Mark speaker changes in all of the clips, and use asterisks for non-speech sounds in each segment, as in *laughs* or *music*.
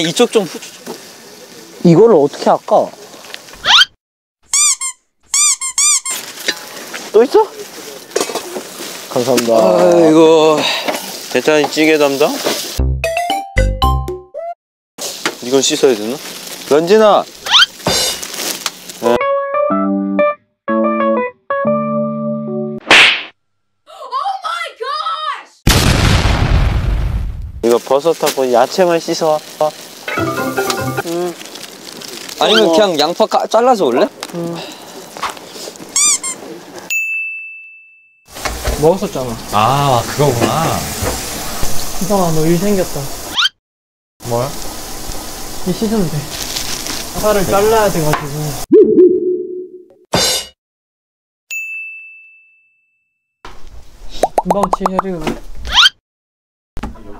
Speaker 1: 이쪽 좀 후-
Speaker 2: 이거를 어떻게 할까?
Speaker 1: 또 있어?
Speaker 2: 감사합니다.
Speaker 1: 아이고 대찬이 찌개 담당? 이건 씻어야 되나? 런진아 이거 버섯하고 야채만 씻어
Speaker 3: 아니면 그냥 양파 까, 잘라서 올래?
Speaker 2: 먹었었잖아.
Speaker 4: 아 그거구나
Speaker 2: 이상아, 너 일 생겼다.
Speaker 4: 뭐야?
Speaker 2: 이 씻으면 돼. 살을 잘라야 돼가지고. 금방 치해를.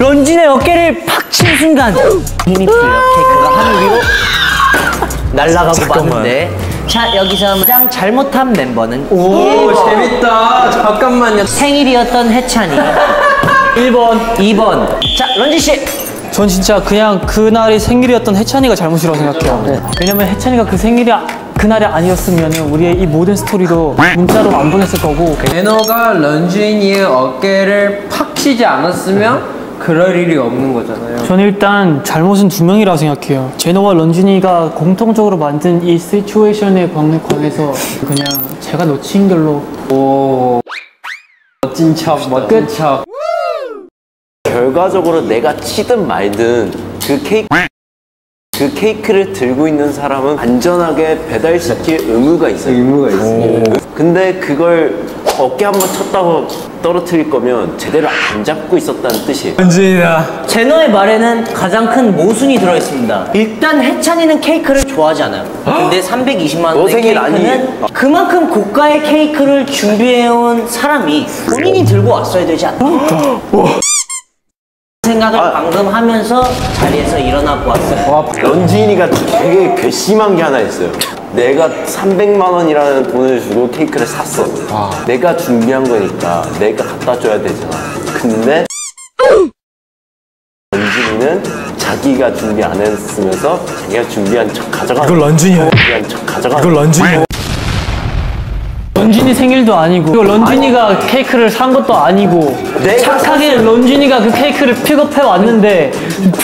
Speaker 5: 런진의 어깨를 팍 친 순간 힘이 풀려 케이크가 하늘 위로 날아가고 마는데. 자 여기서 가장 잘못한 멤버는 오
Speaker 3: 재밌다. 잠깐만요.
Speaker 5: 생일이었던 해찬이. *laughs* 1번 2번. 자 런쥔씨.
Speaker 2: 전 진짜 그냥 그날이 생일이었던 해찬이가 잘못이라고 생각해요. 왜냐면 해찬이가 그 생일이 아- 그날이 아니었으면 우리의 이 모든 스토리도 문자로 안 보냈을 거고.
Speaker 3: 제노가 런쥔이의 어깨를 팍 치지 않았으면 그럴 일이 없는 거잖아요.
Speaker 2: 저는 일단 잘못은 두 명이라고 생각해요. 제노와 런쥔이가 공통적으로 만든 이 시츄에이션에 관- 관해서 그냥 제가 놓친 걸로
Speaker 3: 오. 멋진 척, 멋진 척.
Speaker 1: 결과적으로 내가 치든 말든 그 케이크 그 케이크를 들고 있는 사람은 안전하게 배달시킬 의무가 있어요.
Speaker 3: 의무가 있어요.
Speaker 1: 근데 그걸 어깨 한 번 쳤다고 떨어뜨릴 거면 제대로 안 잡고 있었다는 뜻이에요.
Speaker 4: 은진이다.
Speaker 5: 제노의 말에는 가장 큰 모순이 들어있습니다. 일단 해찬이는 케이크를 좋아하지 않아요. 근데 320만
Speaker 1: 너
Speaker 5: 원의
Speaker 1: 생일
Speaker 5: 케이크는
Speaker 1: 아니에요?
Speaker 5: 그만큼 고가의 케이크를 준비해온 사람이 본인이 들고 왔어야 되지 않나? 생각을 방금 하면서 자리에서 일어나 보았어요.
Speaker 1: 런쥔이가 되게 괘씸한 게 하나 있어요. 내가 300만 원이라는 돈을 주고 케이크를 샀어. 내가 준비한 거니까 내가 갖다 줘야 되잖아. 근데 *clears throat* 런쥔이는 자기가 준비 안 했으면서 자기가 준비한 척 가져가.
Speaker 4: 이걸 런쥔이야
Speaker 1: 준비한 척 가져가.
Speaker 4: 이걸 런쥔이야
Speaker 2: 런쥔이 생일도 아니고 그리고 런쥔이가 케이크를 산 것도 아니고 착하게 런쥔이가 그 케이크를 픽업해 왔는데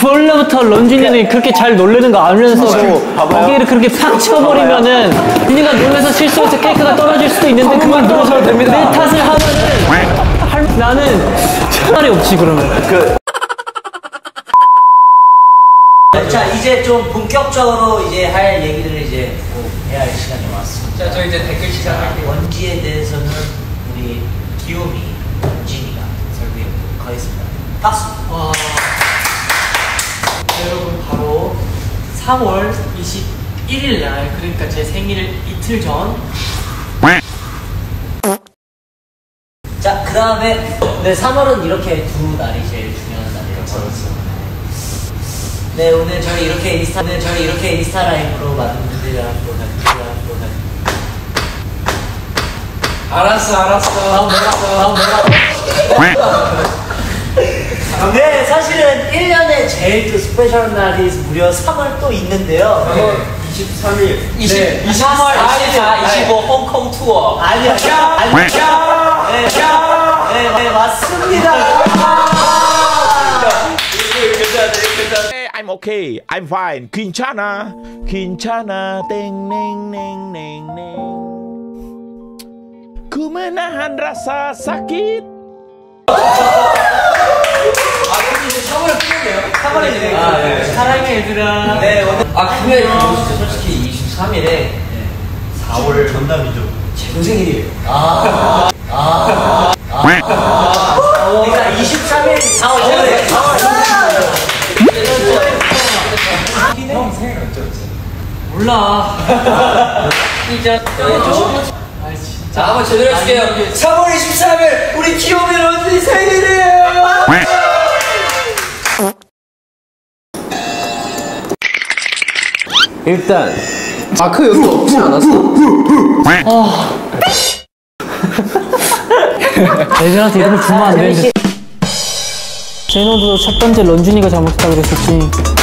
Speaker 2: 원래부터 런쥔이는 그렇게 잘 놀래는 거 알면서도. 거기를 그렇게 팍 쳐버리면은 런쥔이가 놀래서 실수해서 케이크가 떨어질 수도 있는데 그걸 또내 탓을 하면은 할- 나는 말이 없지 그러면.
Speaker 5: 자 이제 좀 본격적으로 이제 할 얘기들을 이제 꼭 해야 할 시간이. 자, 저 이제 댓글 시작할게요. 원지에 대해서는 우리 귀요미 원진이가 설명해 보도록 하겠습니다. 박수.
Speaker 6: 여러분 바로 3월 21일 날 그러니까 제 생일 이틀 전
Speaker 5: 자, 그 다음에 네 3월은 이렇게 두 날이 제일 중요한 날이라고. 네 오늘 저희 이렇게 인스타 오늘 저희 이렇게 인스타 라이브로 많은 분들이랑 또 같이 또 같이
Speaker 6: 알았어 알았어
Speaker 5: 네, 사실은 1년에 제일 또 special 날이 무려 3월 또 있는데요.
Speaker 3: 23일.
Speaker 6: 20, 23월 24, 25 홍콩 투어
Speaker 5: 아니요, 아니요. 네, 네, 네, 맞습니다.
Speaker 7: I'm okay. I'm fine. 괜찮아. 괜찮아. 땡땡땡땡 땡. Kemenahan rasa sakit.
Speaker 6: 사랑해 얘들아
Speaker 5: 네,
Speaker 3: 아, 근데 진짜 솔직히 23일에 4월 전담이죠. 제 생일이에요.
Speaker 5: 아, 아, 아. 그러니까 23일 4월 4월
Speaker 6: 몰라. 진짜. 아 진짜.
Speaker 3: 자, 한번 제대로 해줄게요. 3월 23일 우리 귀요미 언니 생일이에요. 일단 마크 여기 없지 않았어?
Speaker 2: 애들한테 이름을 주면 안 되는데. 제노도 첫 번째 런쥔이가 잘못했다 그랬었지.